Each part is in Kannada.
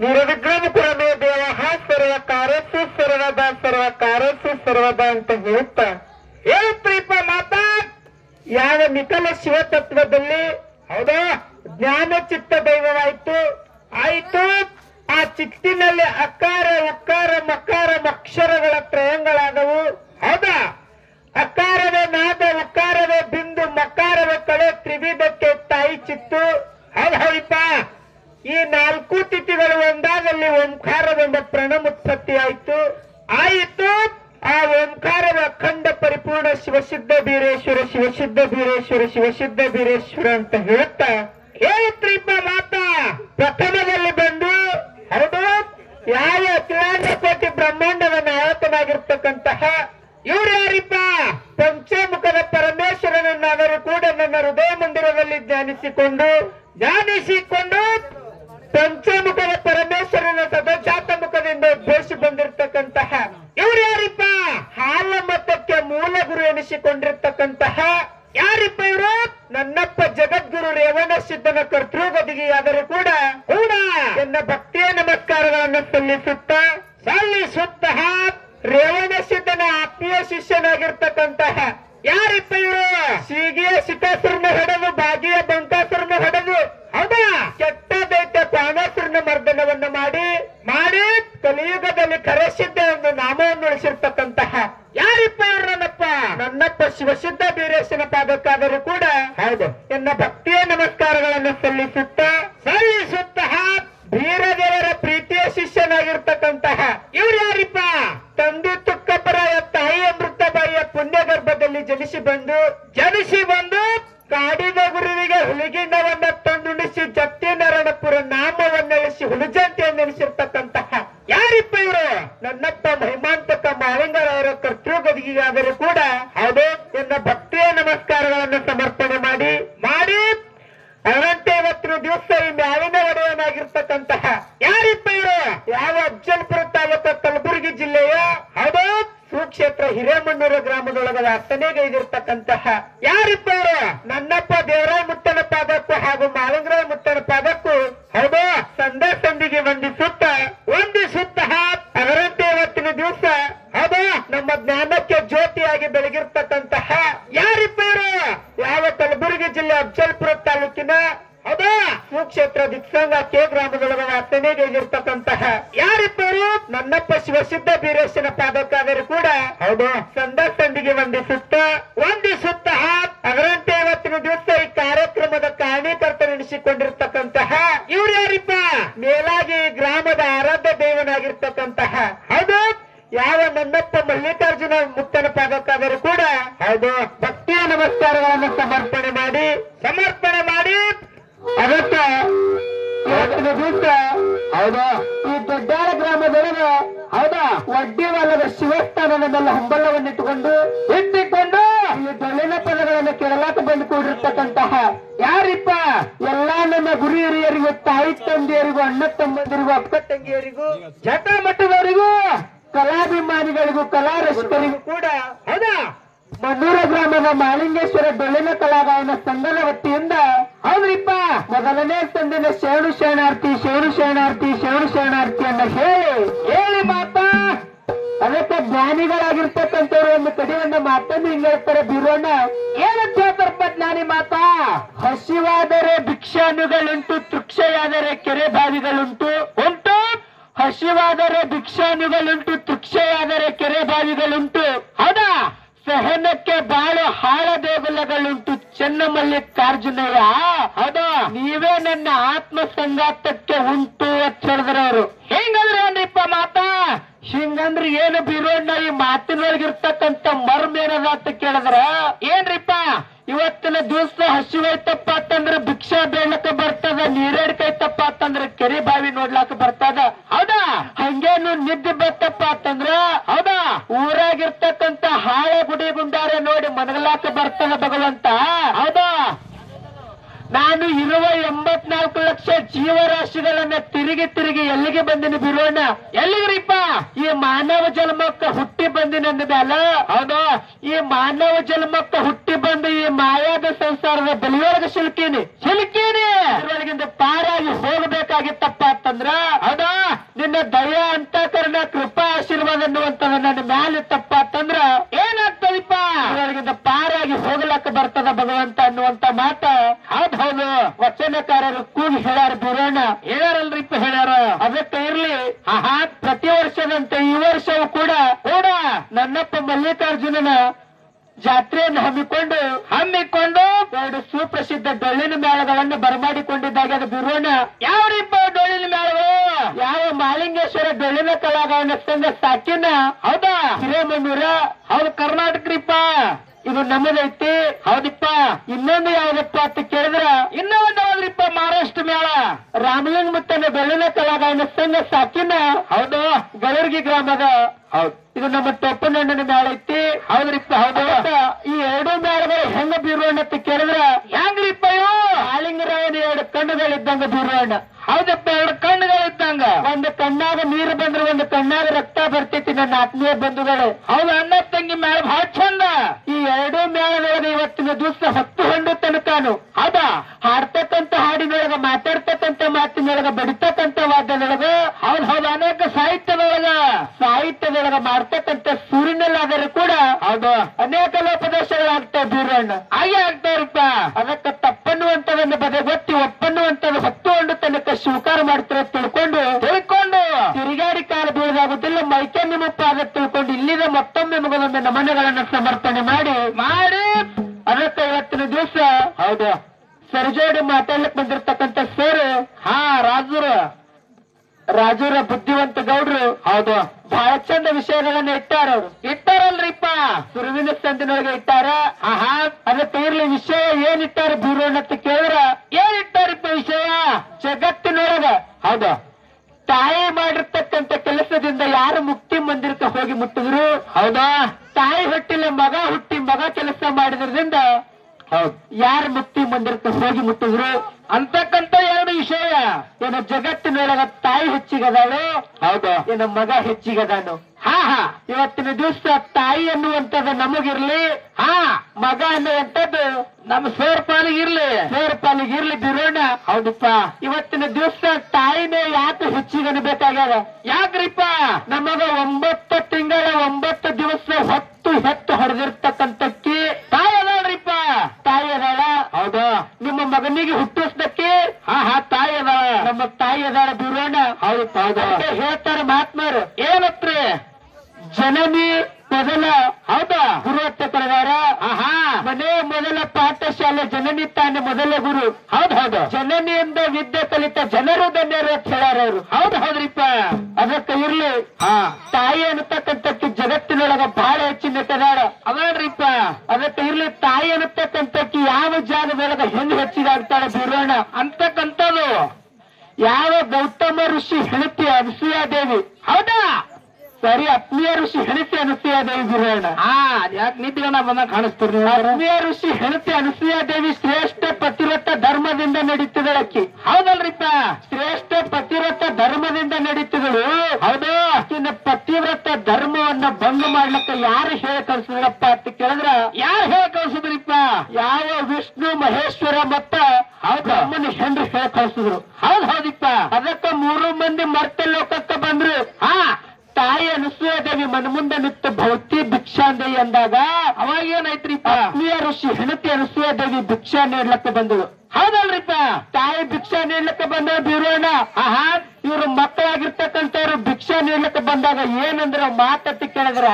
ನಿರ್ವಿಘ್ನಪುರಮೇ ದೇವ ಸರ್ವ ಕಾರ್ಯಸ್ಸು ಸರ್ವದ ಸರ್ವ ಕಾರ್ಯಸ್ಸು ಸರ್ವದ ಅಂತ ಹೇಳುತ್ತಾ. ಹೇಳುತ್ತೀಪ ಮಾತಾ, ಯಾವ ನಿಖಲ ಶಿವತತ್ವದಲ್ಲಿ? ಹೌದಾ? ಜ್ಞಾನ ಚಿತ್ತ ದೈವವಾಯ್ತು. ಆಯ್ತು. ಆ ಚಿತ್ತಿನಲ್ಲಿ ಅಕಾರ ಉಕ್ಕಾರ ಮಕಾರ ಅಕ್ಷರಗಳ ತ್ರಯಂಗಳಾದವು ಹೌದಾ ಅಕಾರವೇ ನಾದ ಉಕ್ಕಾರವೇ ಬಿಂದು ಮಕಾರವೇ ಕಳೆ ತ್ರಿವಿಧಕ್ಕೆ ತಾಯಿ ಚಿತ್ತು ಹೌದು ಹೌದಪ್ಪ ಈ ನಾಲ್ಕು ತಿಥಿಗಳು ಒಂದಾದಲ್ಲಿ ಓಂಕಾರವೆಂಬ ಪ್ರಣಮುತ್ಪತ್ತಿ ಆಯಿತು ಆಯಿತು ಆ ಓಂಕಾರದ ಅಖಂಡ ಪರಿಪೂರ್ಣ ಶಿವಸಿದ್ಧ ಬೀರೇಶ್ವರ ಶಿವಸಿದ್ಧ ಬೀರೇಶ್ವರ ಶಿವಸಿದ್ಧ ಬೀರೇಶ್ವರ ಅಂತ ಹೇಳುತ್ತಾ ಹೇಳುತ್ರಿಪ್ಪ ಮಾತಾ, ಪ್ರಥಮದಲ್ಲಿ ಬಂದು ಹೌದು, ಯಾವ ಅಖಿಲಾಂಡ ಕೋಟಿ ಬ್ರಹ್ಮಾಂಡದ ನಾಯಕನಾಗಿರ್ತಕ್ಕಂತಹ ಇವ್ರು ಯಾರಿಪ್ಪ? ಪಂಚಮುಖದ ಪರಮೇಶ್ವರನನ್ನಾದರೂ ಕೂಡ ನನ್ನ ಹೃದಯ ಮಂದಿರದಲ್ಲಿ ಜ್ಞಾನಿಸಿಕೊಂಡು ಜ್ಞಾನಿಸಿಕೊಂಡು ಪಂಚಮುಖದ ಪರಮೇಶ್ವರನ ಸದಜಾತ ಮುಖದಿಂದ ಉದ್ದೇಶ ಬಂದಿರತಕ್ಕಂತಹ ಇವ್ರು ಯಾರಿಪ್ಪ? ಹಾಲ ಮತಕ್ಕೆ ಮೂಲ ಗುರು ಎನಿಸಿಕೊಂಡಿರ್ತಕ್ಕಂತಹ ಯಾರಿಪ್ಪ ಇವರು? ನನ್ನಪ್ಪ ಜಗದ್ಗುರು ರೇವಣ ಸಿದ್ಧನ ಕರ್ತೃಗದಿಗೆಯಾದರೂ ಕೂಡ ಕೂಡ ಎನ್ನ ಭಕ್ತಿಯ ನಮಸ್ಕಾರಗಳನ್ನು ಸಲ್ಲಿಸುತ್ತ ಸಲ್ಲಿಸುತ್ತ ರೇವಣ ಸಿದ್ಧನ ಆತ್ಮೀಯ ಶಿಷ್ಯನಾಗಿರ್ತಕ್ಕಂತಹ ಯಾರಿಪ್ಪ ಇವರು ಸೀಗಿಯ ಶಿಕಾಸುರನ ಹೊಡೆದು ಬಾಗಿಯ ಬಂಕಾಸುರನ ಹೊಡೆದು ಹೌದಾ ಕೆಟ್ಟ ದೈತ್ಯ ಪಾಣಾಸುರನ ಮರ್ದನವನ್ನು ಮಾಡಿ ಮಾಡಿ ಕಲಿಯುಗದಲ್ಲಿ ಕರೆಸಿದ್ದ ಒಂದು ನಾಮವನ್ನು ಉಳಿಸಿರ್ತಕ್ಕಂತಹ ಯಾರಿಪ್ಪ ಇವರು ನನ್ನಪ್ಪ ನನ್ನಪ್ಪ ಶುದ್ಧ ಬೀರೇಶನ ಪಾದಕ್ಕಾದರೂ ಕೂಡ ಹೌದು. ಎನ್ನ ಭಕ್ತಿಯ ನಮಸ್ಕಾರಗಳನ್ನು ಸಲ್ಲಿಸುತ್ತಾ ಸಲ್ಲಿಸುತ್ತ. ಬೀರದೇವರ ಪ್ರೀತಿಯ ಶಿಷ್ಯನಾಗಿರ್ತಕ್ಕಂತಹ ಇವ್ರು ಯಾರಿಪ್ಪ? ತಂದೆ ತುಕ್ಕಪ್ಪರಾಯ ತಾಯಿ ಅಮೃತಬಾಯಿಯ ಪುಣ್ಯ ಗರ್ಭದಲ್ಲಿ ಜನಿಸಿ ಬಂದು ಜನಿಸಿ ಬಂದು ಕಾಡಿದ ಗುರುವಿಗೆ ಹುಲಿಗಿಂಡವನ್ನ ತಂದುಣಿಸಿ ಜತ್ತಿ ನರಣಪುರ ನಾಮವನ್ನೆಳಿಸಿ ಹುಲಿಜಂತಿಯನ್ನು ನೆನೆಸಿರ್ತಕ್ಕಂತಹ ಯಾರಿಪ್ಪ ಇವರು ನನ್ನಪ್ಪ ಮಹಿಮಾಂತಕ ಮಾಳಿಂಗರವರ ಕರ್ತೃಗದಿಗಾದರೂ ಕೂಡ ಹೌದು ಎನ್ನ ಭಕ್ತಿಯ ನಮಸ್ಕಾರಗಳನ್ನು ಸಮರ್ಪಣೆ ಮಾಡಿ ಮಾಡಿ ಅನಂತ ಇವತ್ತಿನ ದಿವಸ ಈ ಮ್ಯಾಲಿನ ಒಡೆಯನಾಗಿರ್ತಕ್ಕಂತಹ ಯಾರಿಪ್ಪ ಇವರು ಯಾವ ಅಫ್ಜಲ್ಪುರ ತಾಲೂಕು ಕಲಬುರಗಿ ಜಿಲ್ಲೆಯ ಹೌದು ಸುಕ್ಷೇತ್ರ ಹಿರೇಮಣ್ಣೂರು ಗ್ರಾಮದೊಳಗ ವಾಸನೆಗೈದಿರ್ತಕ್ಕಂತಹ ಯಾರಿಪ್ಪ ಅವರು ನನ್ನಪ್ಪ ದೇವರಾಯ ಮುತ್ತನ ಪಾದಕ್ಕೂ ಹಾಗೂ ಮಾಲಂಗ್ರಾಯ ಮುತ್ತನ ಪಾದಕ್ಕೂ ಹೌದು, ಸಂದೇ ಸಂದಿಗೆ ವಂದಿಸುತ್ತ ವಂದಿಸುತ್ತ ಅದರಂತೆ ಇವತ್ತಿನ ದಿವಸ ಹೌದು, ನಮ್ಮ ಜ್ಞಾನಕ್ಕೆ ಜ್ಯೋತಿಯಾಗಿ ಬೆಳಗಿರ್ತಕ್ಕಂತಹ ಯಾರಿಪ್ಪ ಯಾವ ಕಲಬುರಗಿ ಜಿಲ್ಲೆ ಅಫ್ಜಲ್ಪುರ ತಾಲೂಕಿನ ಹೌದಾ ಸುಕ್ಷೇತ್ರ ದಿಕ್ಸಂಗ ಕೆ ಗ್ರಾಮದೊಳಗ ವಾಸನೆಗೈದಿರ್ತಕ್ಕಂತಹ ಯಾರಿಪ್ಪ ಯಾರಿಬ್ಬರು? ನನ್ನಪ್ಪ ಶಿವಸಿದ್ಧ ಬೀರೇಶನ ಪಾದಕ್ಕಾದರೂ ಕೂಡ ಹೌದು. ಸಂದ ಸಂದಿಗೆ ವಂದಿಸುತ್ತ ವಂದಿಸುತ್ತ ಅದರಂತೆ ಇವತ್ತಿನ ದಿವಸ ಈ ಕಾರ್ಯಕ್ರಮದ ಕಾರಣೀಕರ್ತನೆನಿಸಿಕೊಂಡಿರ್ತಕ್ಕಂತಹ ಇವ್ರು ಯಾರಿಪ್ಪ? ಮೇಲಾಗಿ ಈ ಗ್ರಾಮದ ಆರಾಧ್ಯ ದೇವನಾಗಿರ್ತಕ್ಕಂತಹ ಹೌದು. ಯಾವ ನನ್ನಪ್ಪ ಮಲ್ಲಿಕಾರ್ಜುನ ಮುಕ್ತನ ಪಾದಕ್ಕಾದರೂ ಕೂಡ ಹೌದು. ಹೌದಾ? ಈ ದೊಡ್ಡಾಳ ಗ್ರಾಮದೊಳಗ, ಹೌದಾ? ಒಡ್ಡಿ ವಲ್ಲದ ಶಿವಸ್ಥಾನದಲ್ಲ ಹಂಬಲವನ್ನಿಟ್ಟುಕೊಂಡು ಇಟ್ಟಿಕೊಂಡು ಈ ಡೊಳ್ಳಿನ ಪದಗಳನ್ನು ಕೇಳಲಾಕ ಬಂದು ಕೂಡಿರ್ತಕ್ಕಂತಹ ಯಾರಿಪ್ಪ? ಎಲ್ಲಾ ನನ್ನ ಗುರು ಹಿರಿಯರಿಗೂ ತಾಯಿ ತಂದೆಯರಿಗೂ, ಅಣ್ಣ ತಮ್ಮಂದಿರಿಗೂ, ಅಕ್ಕ ತಂಗಿಯರಿಗೂ, ಜಟ ಮಠದವರಿಗೂ ಕಲಾಭಿಮಾನಿಗಳಿಗೂ ಕಲಾ ರಸಿಕರಿಗೂ ಕೂಡ, ಹೌದಾ? ಮನ್ನೂರ ಗ್ರಾಮದ ಮಾಲಿಂಗೇಶ್ವರ ಡೊಳ್ಳಿನ ಕಲಾಗಾಯನ ಸಂಘದ ವತಿಯಿಂದ ಹೌದ್ರಿಪ್ಪ, ಮೊದಲನೇ ತಂದಿನ ಶರಣು ಶರಣಾರ್ಥಿ ಶರಣು ಶರಣಾರ್ಥಿ ಶೇಣು ಶರಣಾರ್ಥಿ ಅನ್ನ ಹೇಳಿ ಹೇಳಿ ಮಾತಾ. ಅದಕ್ಕೆ ಜ್ಞಾನಿಗಳಾಗಿರ್ತಕ್ಕಂಥವ್ರು ಒಂದು ಕಡೆಯನ್ನ ಮಾತನ್ನು ಹಿಂಗ ಹೇಳ್ತಾರೆ ಬಿರೋಣ ಏನಂತ ಹೇಳ್ತಾರಪ್ಪ ಜ್ಞಾನಿ ಮಾತಾ? ಹಸಿವಾದರೆ ಭಿಕ್ಷಾನುಗಳುಂಟು ತೃಕ್ಷೆಯಾದರೆ ಕೆರೆ ಬಾವಿಗಳುಂಟು. ಉಂಟು. ಹಸಿವಾದರೆ ಭಿಕ್ಷಾನುಗಳುಂಟು ತೃಕ್ಷೆಯಾದರೆ ಕೆರೆ ಬಾವಿಗಳುಂಟು. ಸಹನಕ್ಕೆ ಬಾಳು ಹಾಳ ದೇಗುಲಗಳುಂಟು ಚೆನ್ನಮಲ್ಲಿಕಾರ್ಜುನಯ್ಯ ಹೌದಾ. ನೀವೇ ನನ್ನ ಆತ್ಮ ಸಂಘಾತಕ್ಕೆ ಉಂಟು ಹೇಳಿದ್ರ ಹೆಂಗಂದ್ರೆ ಏನ್ರಿಪ್ಪ ಮಾತಾ? ಹಿಂಗಂದ್ರೆ ಏನು ಬೀರೋಣ್ಣ ಈ ಮಾತಿನೊಳಗಿರ್ತಕ್ಕಂತ ಮರ್ಮ ಏನದ ಅಂತ ಕೇಳಿದ್ರ? ಏನ್ರಿಪ್ಪ? ಇವತ್ತಿನ ದಿವಸ ಹಸಿವೈತಪ್ಪ ಅಂತಂದ್ರೆ ಭಿಕ್ಷಾ ಬೇಡಕ್ಕೆ ಬರ್ತದ ನೀರೇಡ್ಕೈತಪ್ಪ ಅಂತಂದ್ರೆ ಕೆರೆ ಬಾವಿ ನೋಡ್ಲಾಕ ಬರ್ತದ. ಹೌದಾ? ಹಂಗೇನು ನಿದ್ದೆ ಬರ್ತಪ್ಪ ಅಂತಂದ್ರ ಹೌದಾ? ಊರಾಗಿರ್ತಕ್ಕಂತ ಹಾಳೆ ಗುಡಿ ಗುಂಡಾರೆ ನೋಡಿ ಮನಗಲಾಕ ಬರ್ತದ ಭಗವಂತ. ಹೌದಾ? ನಾನು ಇರುವ ಎಂಬತ್ನಾಲ್ಕು ಲಕ್ಷ ಜೀವರಾಶಿಗಳನ್ನ ತಿರುಗಿ ತಿರುಗಿ ಎಲ್ಲಿಗೆ ಬಂದಿನಿ ಬಿರೋಣ ಎಲ್ಲಿಗ್ರಿಪ್ಪ? ಈ ಮಾನವ ಜನ್ಮಕ್ಕ ಹುಟ್ಟಿ ಬಂದಿನ ಅಂದಮೇಲ ಹೌದಾ? ಈ ಮಾನವ ಜನ್ಮಕ್ಕ ಹುಟ್ಟಿ ಬಂದು ಈ ಮಾಯಾದ ಸಂಸಾರದ ಬಲಿಯೊಳಗೆ ಸಿಲುಕೀನಿ. ಸಿಲುಕೀನಿ! ಇದ್ರೊಳಗಿಂದ ಪಾರಾಗಿ ಹೋಗಬೇಕಾಗಿತ್ತಪ್ಪ ಅಂತಂದ್ರ? ಹೌದಾ? ನಿನ್ನ ದಯ ಅಂತಕರಣ, ಕೃಪಾ ಆಶೀರ್ವಾದ ಅನ್ನುವಂಥದ್ದು ನನ್ನ ಮ್ಯಾಲೆ ತಪ್ಪಾತಂದ್ರ ಏನಾಗ್ತದಪ್ಪ? ಅವರಿಗಿಂತ ಪಾರಾಗಿ ಹೋಗ್ಲಕ್ಕ ಬರ್ತದ ಭಗವಂತ ಅನ್ನುವಂತ ಮಾತ ಹೌದ್ ಹೌದು ವಚನಕಾರರು ಕೂಗಿ ಹೇಳ್ಯಾರ ಬೀರೋಣ ಹೇಳ್ಯಾರಲ್ರಿಪ್ಪ ಹೇಳ್ಯಾರ ಅದಕ್ಕೆ ಇರ್ಲಿ ಆಹಾ ಪ್ರತಿ ವರ್ಷದಂತೆ ಈ ವರ್ಷವೂ ಕೂಡ ಕೂಡ ನನ್ನಪ್ಪ ಮಲ್ಲಿಕಾರ್ಜುನನ ಜಾತ್ರೆಯನ್ನು ಹಮ್ಮಿಕೊಂಡು ಹಮ್ಮಿಕೊಂಡು ಎರಡು ಸುಪ್ರಸಿದ್ಧ ಡೊಳ್ಳಿನ ಮೇಳಗಳನ್ನು ಬರಮಾಡಿಕೊಂಡಿದ್ದಾಗ ಅದು ಬಿರೋಣ ಯಾವ ರೀಪ ಡೊಳ್ಳಿನ ಮೇಳಗಳು? ಯಾವ ಮಾಲಿಂಗೇಶ್ವರ ಡೊಳ್ಳಿನ ಕಲಾಗಾಯನ ಸಂಘ ಸಾಕಿನ ಹೌದಾ? ಹಿರೇಮನ್ನೂರ? ಹೌದು ಕರ್ನಾಟಕ ರೀಪ. ಇದು ನಮ್ಮದೈತಿ. ಹೌದಿಪ್ಪ. ಇನ್ನೊಂದು ಯಾವ್ದಪ್ಪ ಅಂತ ಕೇಳಿದ್ರ ಇನ್ನೊಂದು ಹೌದ್ರಿಪ್ಪ ಮಹಾರಾಷ್ಟ್ರ ಮೇಳ. ರಾಮಲಿಂಗ ಮುತ್ತನ ಬೆಳ್ಳಿನ ಕಲಾಗಾಯನ ಸಂಘ ಸಾಕಿನ ಹೌದು. ಗಳರ್ಗಿ ಗ್ರಾಮದ. ಹೌದು. ಇದು ನಮ್ಮ ಟೊಪ್ಪನಣ್ಣನ ಮೇಳ ಐತಿ. ಹೌದ್ರಿಪ್ಪ ಹೌದು. ಈ ಎರಡು ಮೇಳಗಳು ಹೆಂಗ ಬೀರೋಣ ಅಂತ ಕೇಳಿದ್ರ ಹೆಂಗ್ರಿಪ್ಪ ಇವು? ಆಲಿಂಗರಾಯನ ಎರಡು ಕಣ್ಣುಗಳಿದ್ದಂಗ ಬೀರೋಣ ಹೌದಪ್ಪ ಕಣ್ಣಾಗ ನೀರು ಬಂದ್ರೆ ಒಂದು ಕಣ್ಣಾಗ ರಕ್ತ ಬರ್ತೈತಿ ನನ್ನ ಆತ್ಮೀಯ ಬಂಧುಗಳೇ. ಹೌದು ಅಣ್ಣ ತಂಗಿ ಮೇಲೆ ಬಹಳ ಚಂದ. ಈ ಎರಡು ಮೇಳದೊಳಗೆ ಇವತ್ತಿನ ದಿವಸ ಹತ್ತು ಹಣ್ಣು ತನಕಾನು ಹೌದಾ? ಹಾಡ್ತಕ್ಕಂತ ಹಾಡಿನೊಳಗ ಮಾತಾಡ್ತಕ್ಕಂತ ಮಾತಿನೊಳಗ ಬಡಿತಕ್ಕಂತ ವಾದ್ಯದೊಳಗ ಹೌದ್ ಹೌದು ಅನೇಕ ಸಾಹಿತ್ಯದೊಳಗ. ಸಾಹಿತ್ಯದೊಳಗ ಮಾಡ್ತಕ್ಕಂತ ಸೂರಿನಲ್ಲಾದರೂ ಕೂಡ ಹೌದು. ಅನೇಕ ಲೋಪದೋಷಗಳಾಗ್ತಾವ ಬೀರಣ್ಣ ಹಾಗೆ ಆಗ್ತಾರಪ್ಪ ಅದಕ್ಕೆ ಮತ್ತೊಮ್ಮೆ ಮನೆಗಳನ್ನು ಸಮರ್ಪಣೆ ಮಾಡಿ ಮಾಡಿ ಅದಕ್ಕೆ ಇವತ್ತಿನ ದಿವಸ ಹೌದು. ಸರ್ಜೋಡಿ ಮಾತಾಡ್ಲಿಕ್ ಬಂದಿರ್ತಕ್ಕಂಥ ಸರ್ ಹಾ ರಾಜೂರ. ರಾಜೂರ ಬುದ್ಧಿವಂತ ಗೌಡ್ರು. ಹೌದು. ಬಹಳ ಚಂದ ವಿಷಯಗಳನ್ನ ಇಟ್ಟಾರ ಅವ್ರು. ಇಟ್ಟಾರಲ್ರಿಪ್ಪ? ಸುರುವಿನ ಸಂದಿನೊಳಗೆ ಇಟ್ಟಾರ? ಆಹಾ. ಅದಕ್ಕೆ ಇರ್ಲಿ ವಿಷಯ ಏನಿಟ್ಟಾರ ಇಟ್ಟಾರ ಅಂತ ಕೇಳಿದ್ರ? ಏನ್ ಇಟ್ಟಾರಿಪ್ಪ ವಿಷಯ? ಜಗತ್ತಿನೊಳಗ. ಹೌದು. ತಾಯಿ ಮಾಡಿರ್ತಕ್ಕಂಥ ಕೆಲಸದಿಂದ ಯಾರು ಮುಕ್ತಿ ಮಂದಿರಕ್ಕೆ ಹೋಗಿ ಮುಟ್ಟಿದ್ರು. ಹೌದಾ? ತಾಯಿ ಹುಟ್ಟಿಲ್ಲ ಮಗ ಹುಟ್ಟಿ ಮಗ ಕೆಲಸ ಮಾಡಿದ್ರಿಂದ ಯಾರು ಮುಕ್ತಿ ಮಂದಿರಕ್ಕೆ ಹೋಗಿ ಮುಟ್ಟಿದ್ರು ಅಂತಕ್ಕಂತ ಎರಡು ವಿಷಯ. ಏನ ಜಗತ್ತಿನೊಳಗ ತಾಯಿ ಹೆಚ್ಚಿಗದಾಳು ಹೌದು. ಏನ ಮಗ ಹೆಚ್ಚಿಗದಾನು ಹಾ ಹಾ. ಇವತ್ತಿನ ದಿವಸ ತಾಯಿ ಅನ್ನುವಂಥದ್ದು ನಮಗಿರ್ಲಿ ಹಾ. ಮಗ ಅನ್ನುವಂಥದ್ದು ನಮ್ಮ ಸೋರ್ ಪಾಲಿಗಿರ್ಲಿ ಸೋರ್ ಪಾಲಿಗಿರ್ಲಿ ಬಿರೋಣ ಹೌದಪ್ಪ. ಇವತ್ತಿನ ದಿವಸ ತಾಯಿನೇ ಯಾಕೆ ಹೆಚ್ಚಿಗನ ಬೇಕಾಗ್ಯದ ಯಾಕ್ರಿಪ್ಪ ನಮಗ ಒಂಬತ್ತು ತಿಂಗಳ ಒಂಬತ್ತು ದಿವಸ ಹೊತ್ತು ಹೆತ್ತು ಹೊಡೆದಿರ್ತಕ್ಕಂಥಕ್ಕಿ ತಾಯಿ ಅದಾಳ್ರಿಪ್ಪ ತಾಯಿ ಅದಾಳ ಹೌದಾ ನಿಮ್ಮ ಮಗನಿಗೆ ಹುಟ್ಟಿಸ್ದಕ್ಕೆ ಹಾ ಹಾ ತಾಯಿ ಅದಾಳ ನಮ್ಮ ತಾಯಿ ಅದಾಳ ಬಿರೋಣ. ಹೌದು ಹೌದು ಹೇಳ್ತಾರ ಮಹಾತ್ಮರು ಏನತ್ರಿ ಜನನಿ ಮೊದಲ ಹೌದಾ? ಗುರು ಅಂತ ಕರೆದಾರ ಆಹಾ ಮನೆ ಮೊದಲ ಪಾಠಶಾಲೆ ಜನನಿ ತಾನೆ ಮೊದಲ ಗುರು. ಹೌದ್ ಹೌದು. ಜನನಿಯಿಂದ ವಿದ್ಯೆ ಕಲಿತ ಜನರು ಧನ್ಯರು ಹೌದ್ ಅವರು. ಹೌದು ಹೌದ್ರಿಪ್ಪ. ಅದಕ್ಕೆ ಇರ್ಲಿ. ತಾಯಿ ಅನ್ನತಕ್ಕಂಥಕ್ಕೆ ಜಗತ್ತಿನೊಳಗ ಬಹಳ ಹೆಚ್ಚಿನ ತಗಾಡ ಅದಾಳ್ರಿಪ್ಪ ಅದಕ್ಕೆ ಇರ್ಲಿ ತಾಯಿ ಅನ್ನತಕ್ಕಂಥಕ್ಕೆ ಯಾವ ಜಾಗದೊಳಗ ಹೆಣ್ಣು ಹೆಚ್ಚಿಗಾಗ್ತಾಳೆ ಬೀರೋಣ. ಅಂತಕ್ಕಂಥದ್ದು. ಯಾವ ಗೌತಮ ಋಷಿ ಹೆಣತಿ ಅನಸೂಯಾದೇವಿ ಹೌದಾ. ಸರಿ ಆತ್ಮೀಯ ಋಷಿ ಹೆಣತಿ ಅನಸೂಯಾದೇವಿ ದೇವಿ ಹಾ ಯಾಕೆ ನಿಂತ್ಕೊಂಡ ಬಂದ ಕಾಣಿಸ್ತೀರಿ ಆತ್ಮೀಯ ಋಷಿ ಹೆಣತಿ ಅನಸೂಯಾದೇವಿ ಶ್ರೇಷ್ಠ ಪತಿವ್ರತ ಧರ್ಮದಿಂದ ನಡೀತಿದಳಕ್ಕಿ ಹೌದಲ್ರಿಪ್ಪ ಶ್ರೇಷ್ಠ ಪತಿವ್ರತ ಧರ್ಮದಿಂದ ನಡೀತಿದಳು. ಹೌದು. ಅಕ್ಕಿನ ಪತಿವ್ರತ ಧರ್ಮವನ್ನ ಭಂಗ ಮಾಡ್ಲಕ್ಕ ಯಾರು ಹೇಳಿ ಕಳ್ಸಿದ್ರಪ್ಪ ಅಂತ ಕೇಳಿದ್ರ? ಯಾರು ಹೇಳಿ ಕಳ್ಸಿದ್ರಿಪ್ಪ? ಯಾವ ವಿಷ್ಣು ಮಹೇಶ್ವರ ಮತ್ತ ಹೌದು. ಅಮ್ಮನ ಹೆಂಡ್ರು ಹೇಳಿ ಕಳ್ಸಿದ್ರು. ಹೌದ್ ಹೌದಿಪ್ಪ. ಅದಕ್ಕ ಮೂರು ಮಂದಿ ಮರ್ತ ಲೋಕಕ್ಕ ಬಂದ್ರು. ಮನ ಮುಂದೆ ನಿಂತು ಭಕ್ತಿ ಭಿಕ್ಷಾಂದೇವಿ ಅಂದಾಗ ಅವಾಗ ಏನಾಯ್ತ್ರಿಪ್ಪ ಪತ್ನಿಯ ಋಷಿ ಹೆಣತಿ ಅನಸೂಯದೇವಿ ಭಿಕ್ಷಾ ನೀಡ್ಲಕ್ಕೆ ಬಂದಳು. ಹೌದಲ್ರಿಪ್ಪ? ತಾಯಿ ಭಿಕ್ಷಾ ನೀಡ್ಲಕ್ಕೆ ಬಂದ ಬೀರೋಣ ಆಹಾ ಇವರು ಮಕ್ಕಳಾಗಿರ್ತಕ್ಕಂಥವ್ರು ಭಿಕ್ಷಾ ನೀಡ್ಲಕ್ಕೆ ಬಂದಾಗ ಏನಂದ್ರ ಮಾತತ್ತಿ ಕೇಳಿದ್ರ?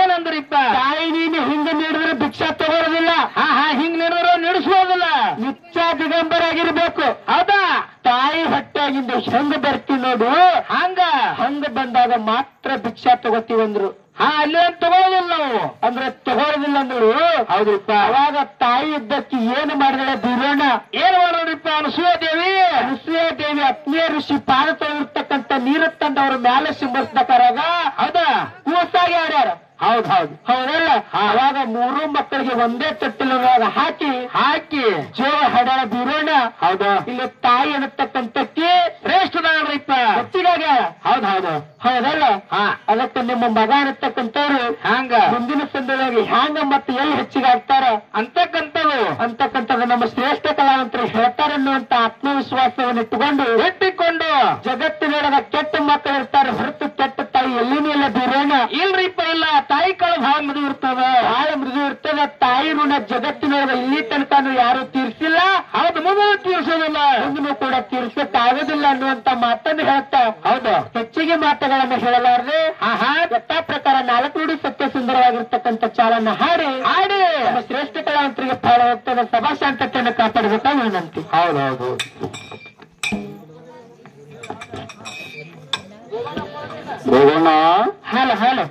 ಏನಂದ್ರಿಪ್ಪ? ತಾಯಿ ನೀನು ಹಿಂಗ ನೀಡಿದ್ರೆ ಭಿಕ್ಷಾ ತಗೋರೋದಿಲ್ಲ ಆಹಾ ಹಿಂಗ್ ನೀಡಿದ್ರು ನಡೆಸೋದಿಲ್ಲ ನಿತ್ಯ ದಿಗಂಬರಾಗಿರ್ಬೇಕು. ಹೌದಾ? ತಾಯಿ ಹೊಟ್ಟೆಗಿಂದ ಹೆಂಗ ಬರ್ತೀವಿ ನೋಡು? ಹಂಗ? ಹಂಗ ಬಂದಾಗ ಮಾತ್ರ ಭಿಕ್ಷಾ ತಗೋತೀವಂದ್ರು ಹಾ ಅಲ್ಲಿ ತಗೊಳ್ಳೋದಿಲ್ಲ ನಾವು? ಅಂದ್ರೆ ತಗೊಳ್ಳೋದಿಲ್ಲ ಅಂದ್ರು. ಹೌದ್ರಿಪ್ಪ. ಅವಾಗ ತಾಯಿ ಇದ್ದಕ್ಕೆ ಏನು ಮಾಡಿದಳೆ ಬೀರೋಣ ಏನ್ ಮಾಡೋರಿಪ್ಪ ಅನಸೂಯ ದೇವಿ? ಅನಸೂಯ ದೇವಿ ಅತ್ಮೀಯ ಋಷಿ ಪಾದ ತೊಳಿರ್ತಕ್ಕಂಥ ನೀರು ತಂದವ್ರ ಮ್ಯಾಲೆ ಸಿಂಬರ್ಸ್ಬೇಕಾರಾಗ ಹೌದಾ? ಕೂಸಾಗಿ ಆಡ್ಯಾರ ಹೌದ್ ಹೌದು. ಹೌದಲ್ಲ? ಅವಾಗ ಮೂರು ಮಕ್ಕಳಿಗೆ ಒಂದೇ ತೊಟ್ಟಿಲೊಳಗ ಹಾಕಿ ಹಾಕಿ. ಜೋರ ಬೀರೋಣ ಹೌದು. ಇಲ್ಲಿ ತಾಯಿ ಅನ್ನತಕ್ಕಂಥಕ್ಕೆ ಶ್ರೇಷ್ಠದಾಳ್ರಿಪ್ಪ ಹೆಚ್ಚಿಗಾಗ ಹೌದ್ ಹೌದು. ಹೌದಲ್ಲ? ಅದಕ್ಕೆ ನಿಮ್ಮ ಮಗ ಅನ್ನತಕ್ಕಂಥವ್ರು ಹ್ಯಾಂಗ? ಮುಂದಿನ ಸಂದರ್ಭದಲ್ಲಿ ಹ್ಯಾಂಗ ಮತ್ತೆ ಎಲ್ಲಿ ಹೆಚ್ಚಿಗಾಗ್ತಾರ ಅಂತಕ್ಕಂಥದ್ದು ಅಂತಕ್ಕಂಥದ್ದು ನಮ್ಮ ಶ್ರೇಷ್ಠ ಕಲಾವಂತರು ಹೇಳ್ತಾರೆ ಅನ್ನುವಂತ ಆತ್ಮವಿಶ್ವಾಸವನ್ನು ಇಟ್ಟುಕೊಂಡು ಇಟ್ಟುಕೊಂಡು ಜಗತ್ತಿನೊಳಗ ಕೆಟ್ಟ ಮಕ್ಕಳು ಇರ್ತಾರೆ ಹೊರತು ಕೆಟ್ಟ ತಾಯಿ ಎಲ್ಲಿನೂ ಇಲ್ಲ ಬೀರೋಣ ಇಲ್ರಿಪ್ಪ ಇಲ್ಲ. ತಾಯಿ ಕಾಳು ಬಹಳ ಮೃದು ಇರ್ತದ. ಬಹಳ ಮೃದು ಇರ್ತದ. ತಾಯಿ ಋಣ ಜಗತ್ತಿನೊಳಗ ಇಲ್ಲಿ ತನಕ ಯಾರು ತೀರ್ಸಿಲ್ಲ. ಹೌದು ಮುಂದೆ ತೀರ್ಸೋದಿಲ್ಲ. ಮುಂದೂ ಕೂಡ ತೀರ್ಸಕ್ ಆಗೋದಿಲ್ಲ ಅನ್ನುವಂತ ಮಾತನ್ನು ಹೇಳ್ತಾ ಹೌದು. ಹೆಚ್ಚಿಗೆ ಮಾತುಗಳನ್ನು ಹೇಳಲಾರದೆ ಆಹಾ. ಪ್ರಕಾರ ನಾಲ್ಕು ನುಡಿ ಸತ್ಯ ಸುಂದರವಾಗಿರ್ತಕ್ಕಂಥ ಚಾಲನ್ನ ಹಾಡಿ ಹಾಡಿ. ನಮ್ಮ ಶ್ರೇಷ್ಠ ಕಲಾವಂತರಿಗೆ ಫಲ ಹೋಗ್ತದ ಸಭಾ ಶಾಂತತೆಯನ್ನು ಕಾಪಾಡಬೇಕಾಗಿ ವಿನಂತಿ ಹೌದು ಹೌದು ಹೋಗೋಣ ಹಾಲು ಹಾಲು